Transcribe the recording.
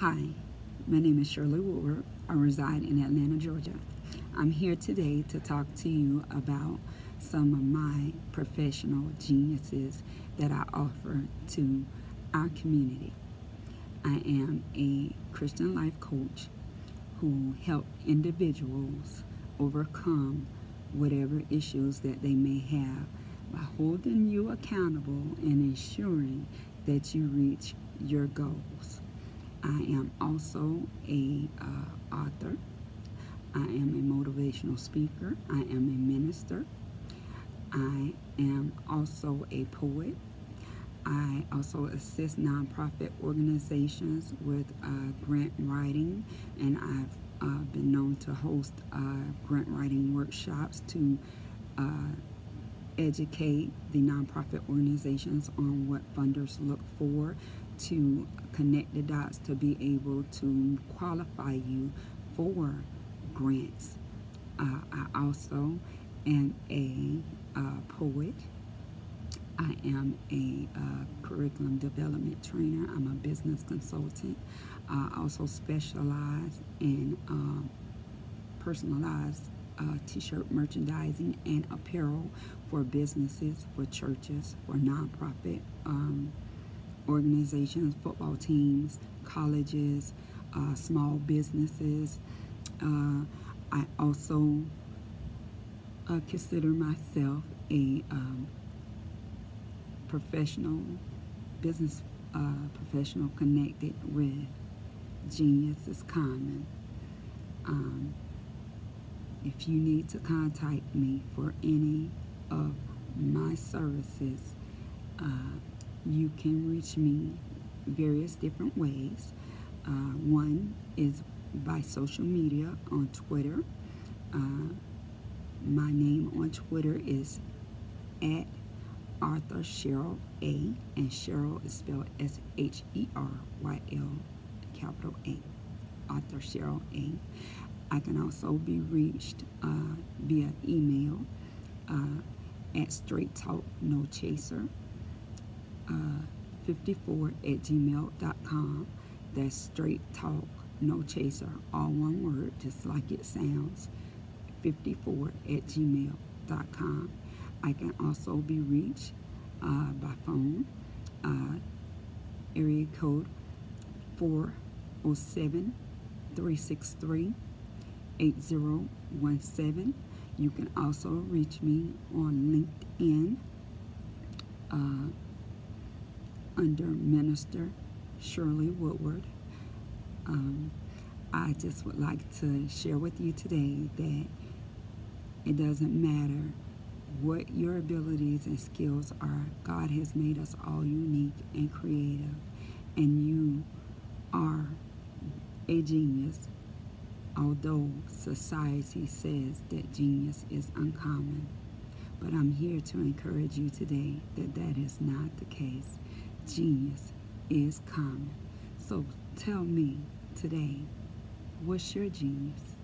Hi, my name is Shirley Woodward. I reside in Atlanta, Georgia. I'm here today to talk to you about some of my professional geniuses that I offer to our community. I am a Christian life coach who help individuals overcome whatever issues that they may have by holding you accountable and ensuring that you reach your goals. I am also a uh, author. I am a motivational speaker. I am a minister. I am also a poet. I also assist nonprofit organizations with uh, grant writing, and I've uh, been known to host uh, grant writing workshops to uh, educate the nonprofit organizations on what funders look for to connect the dots to be able to qualify you for grants. Uh, I also am a uh, poet. I am a uh, curriculum development trainer. I'm a business consultant. I also specialize in um, personalized uh, t-shirt merchandising and apparel for businesses, for churches, for nonprofit um, organizations, football teams, colleges, uh, small businesses. Uh, I also uh, consider myself a um, professional business uh, professional connected with Genius is Common. Um, if you need to contact me for any of my services, uh, you can reach me various different ways. Uh, one is by social media on Twitter. Uh, my name on Twitter is at Arthur Sheryl A, and Sheryl is spelled S H E R Y L, capital A. Arthur Sheryl A. I can also be reached uh, via email uh, at Straight Talk No Chaser uh, 54 at gmail.com. That's Straight Talk No Chaser, all one word, just like it sounds. 54 at gmail.com. I can also be reached uh, by phone, uh, area code 407 363 8017. You can also reach me on LinkedIn uh, under Minister Shirley Woodward. Um, I just would like to share with you today that it doesn't matter what your abilities and skills are. God has made us all unique and creative, and you are a genius although society says that genius is uncommon. But I'm here to encourage you today that that is not the case. Genius is common. So tell me today, what's your genius?